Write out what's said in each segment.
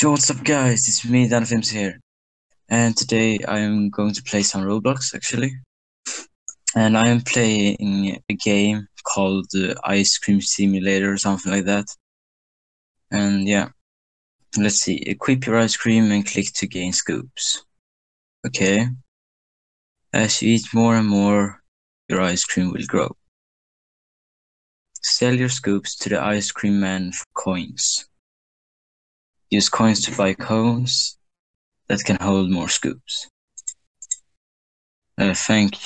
Yo, what's up guys? It's me, DanFilms here. And today I am going to play some Roblox actually. And I am playing a game called uh, Ice Cream Simulator or something like that. And yeah, let's see. Equip your ice cream and click to gain scoops. Okay. As you eat more and more, your ice cream will grow. Sell your scoops to the ice cream man for coins. Use coins to buy cones that can hold more scoops. Uh, thank,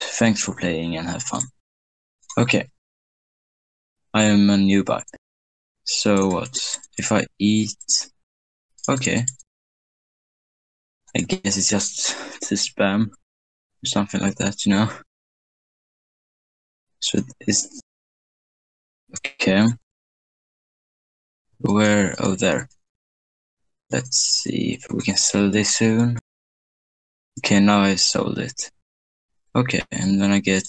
thanks for playing and have fun. Okay. I am a new newbie. So what? If I eat... Okay. I guess it's just to spam or something like that, you know? So it's... Okay. Where? Oh, there. Let's see if we can sell this soon. Okay, now I sold it. Okay, and then I get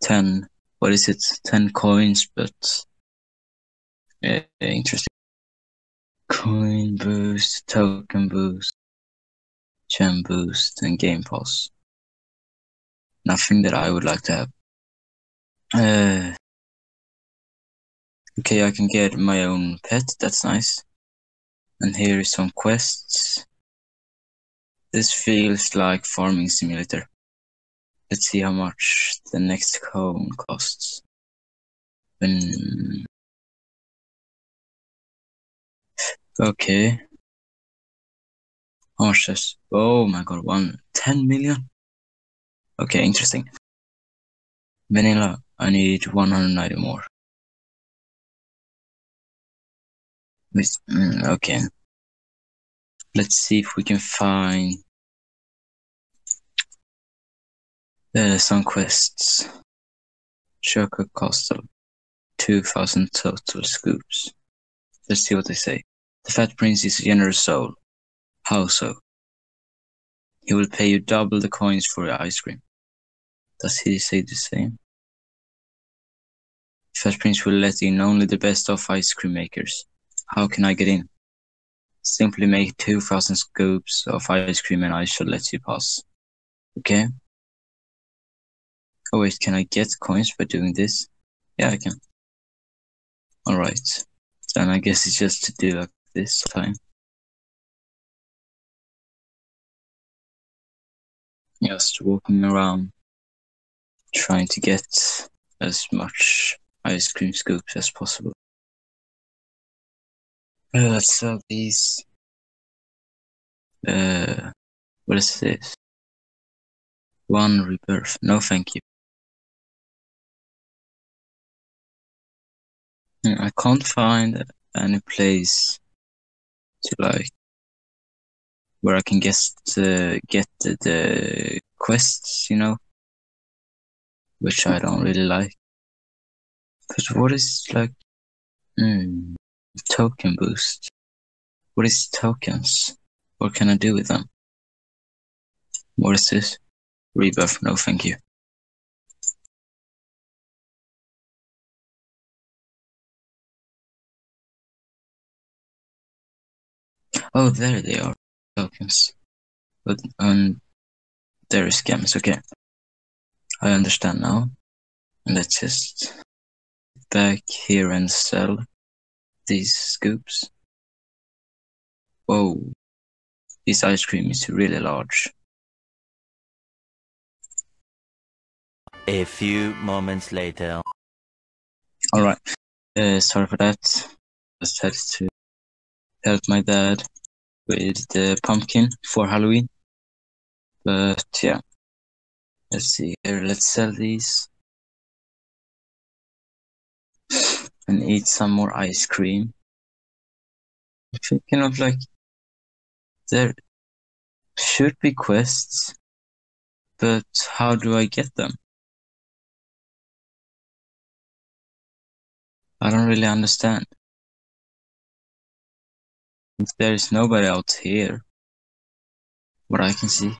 10, what is it? 10 coins, but yeah, interesting. Coin boost, token boost, gem boost, and game pass. Nothing that I would like to have. Uh, okay, I can get my own pet, that's nice. And here is some quests. This feels like farming simulator. Let's see how much the next cone costs. When... Okay. How much does... Oh my god, one... 10 million? Okay, interesting. Vanilla, I need 190 more. Mm, okay. Let's see if we can find uh, some quests. Choco Castle, 2000 total scoops. Let's see what they say. The Fat Prince is a generous soul. How so? He will pay you double the coins for your ice cream. Does he say the same? Fat Prince will let in only the best of ice cream makers. How can I get in? Simply make 2000 scoops of ice cream and I shall let you pass. Okay? Oh wait, can I get coins by doing this? Yeah, I can. Alright. Then I guess it's just to do like this time. Just walking around trying to get as much ice cream scoops as possible. Uh, let's sell these. Uh, what is this? One rebirth. No, thank you. Hmm, I can't find any place to like where I can get the get the, the quests, you know, which I don't really like. Cause what is like? Hmm. Token boost. What is tokens? What can I do with them? What is this? Rebirth, no thank you. Oh, there they are, tokens. But, um, there is scams, okay. I understand now. Let's just back here and sell these scoops. Whoa, this ice cream is really large. A few moments later. Alright, uh, sorry for that. Just had to help my dad with the pumpkin for Halloween. But yeah, let's see here. Let's sell these. And eat some more ice cream. Thinking of like there should be quests, but how do I get them? I don't really understand. If there is nobody out here, what I can see,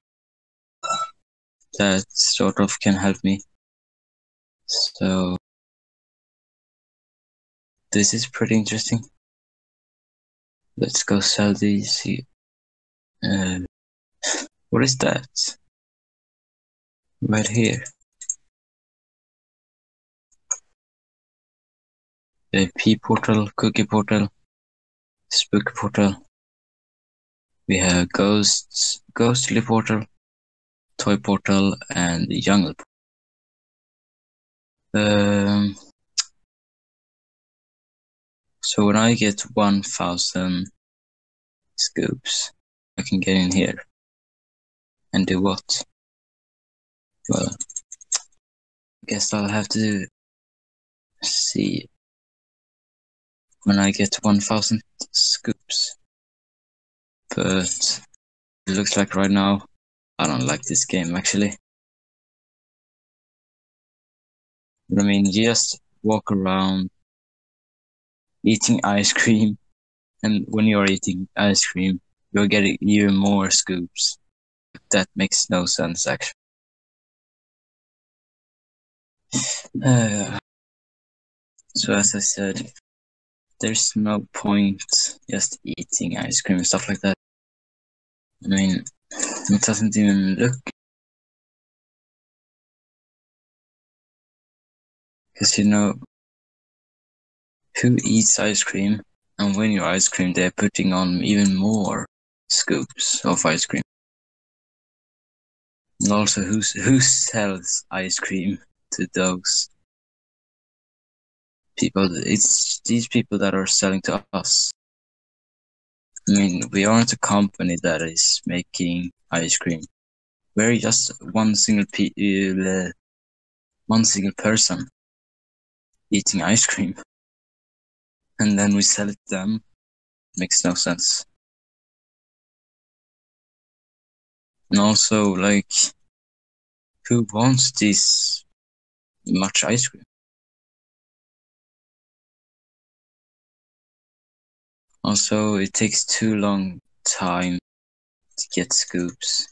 that sort of can help me. So this is pretty interesting. Let's go sell these. Uh, what is that? Right here. The P portal, cookie portal, spook portal. We have ghosts, ghostly portal, toy portal, and jungle. Um, so when I get 1000 scoops, I can get in here and do what? Well, I guess I'll have to see when I get 1000 scoops. But it looks like right now, I don't like this game actually. I mean, just walk around eating ice cream, and when you're eating ice cream, you're getting even more scoops. That makes no sense, actually. Uh, so, as I said, there's no point just eating ice cream and stuff like that. I mean, it doesn't even look. Because you know, who eats ice cream? And when you're ice cream, they're putting on even more scoops of ice cream. And also, who who sells ice cream to those people? It's these people that are selling to us. I mean, we aren't a company that is making ice cream. We're just one single pe- uh, one single person eating ice cream, and then we sell it to them. Makes no sense. And also, like, who wants this much ice cream? Also, it takes too long time to get scoops.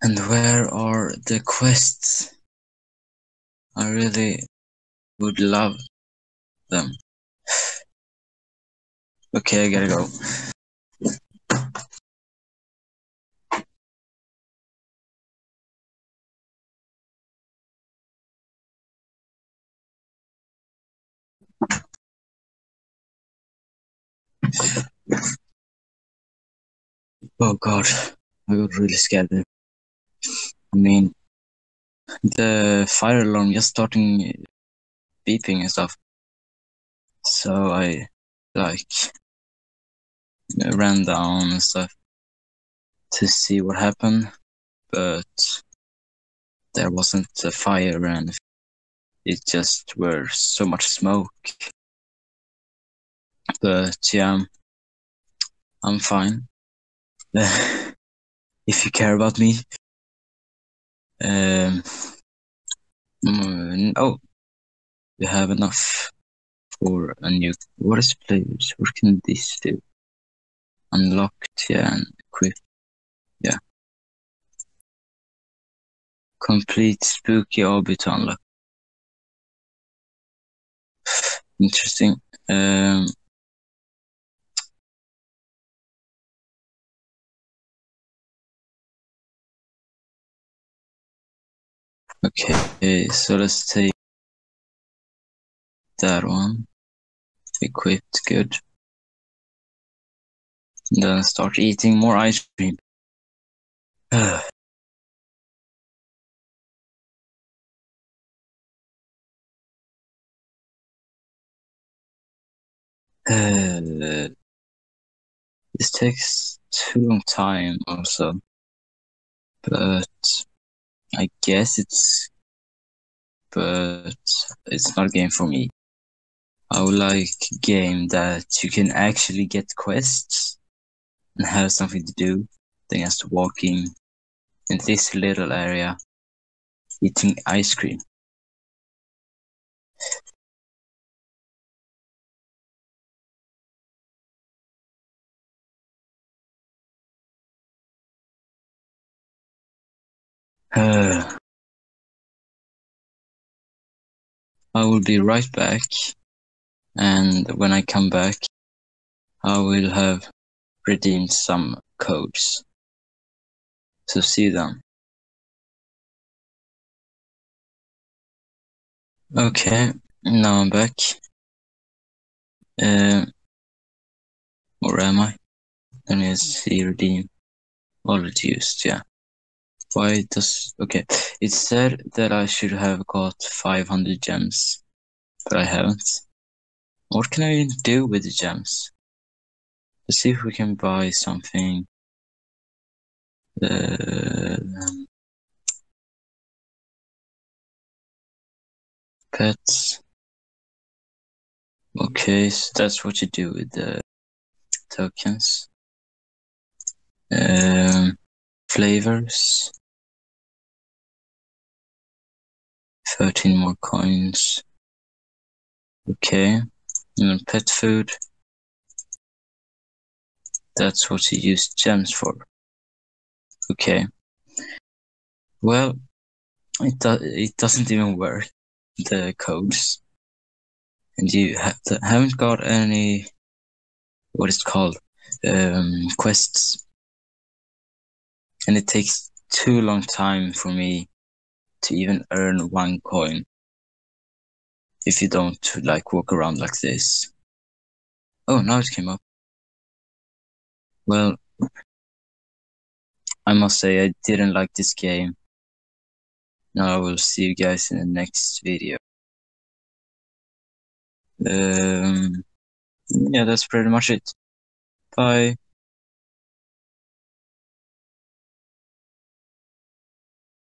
And where are the quests? I really would love them. Okay, I gotta go. Oh god, I got really scared there. I mean, the fire alarm just starting beeping and stuff. So I like ran down and stuff to see what happened, but there wasn't a fire and it just were so much smoke. But yeah, I'm fine. if you care about me. Um, mm, oh, we have enough for a new. What is players? What can this do? Unlocked, yeah, and equip. Yeah. Complete spooky orbit unlock. Interesting. Um, okay, so let's take that one. Equipped, good. Then start eating more ice cream. This takes too long time also. But I guess it's but it's not a game for me. I would like game that you can actually get quests and have something to do than just walking in this little area eating ice cream. I will be right back And when I come back, I will have redeemed some codes. So see then. Okay, now I'm back. Uh, where am I? Then is see redeem. Already used, yeah. Why does okay? It said that I should have got 500 gems, but I haven't. What can I do with the gems? Let's see if we can buy something. Uh, pets. Okay, so that's what you do with the tokens. Um, flavors. 13 more coins. Okay. And then pet food. That's what you use gems for. Okay. Well, it do- it doesn't even work. The codes, and you ha- haven't got any. What is called? Um, quests, and it takes too long time for me to even earn one coin. If you don't like walk around like this. Oh, now it came up. Well, I must say I didn't like this game. Now I will see you guys in the next video. Um, yeah, that's pretty much it. Bye.